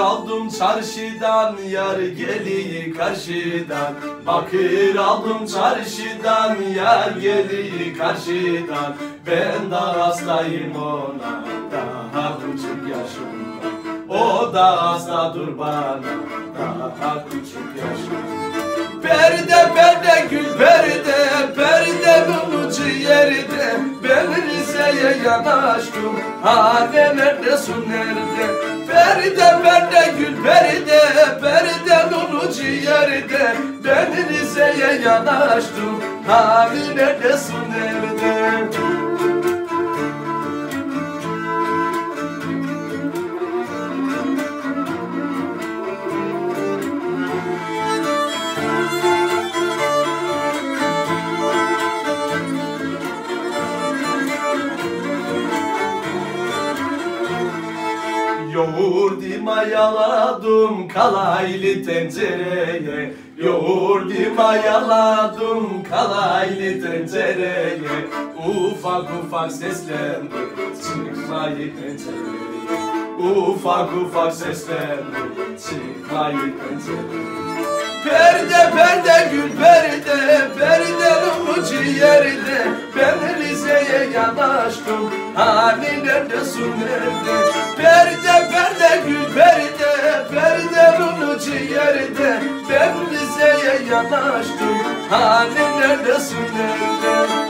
aldım çarşıdan Yar geliyi karşıdan. Bakır aldım çarşıdan Yar geliyi karşıdan. Ben de hastayım ona Daha küçük yaşımda. O da hastadır bana Daha küçük yaşımda. Perde perde gül perde Perdenin ucu yerde. Ben Rize'ye yanaştım Hane neredesin nerede Perde perde gül perde Perdenin ucu yerde Ben Rize'ye yanaştım Hane neredesin nerede Yoğurdu mayaladım kalaylı tencereye. Yoğurdu mayaladım kalaylı tencereye. Ufak ufak seslendi çıkmayı pencereye Ufak ufak seslendi çıkmayı pencereye Perde perde gül perde Perdenin ucu yerde. Ben Rize'ye yanaştım Hani neredesin nerede yerde Ben Rize'ye yanaştım. Hani neredesin nerede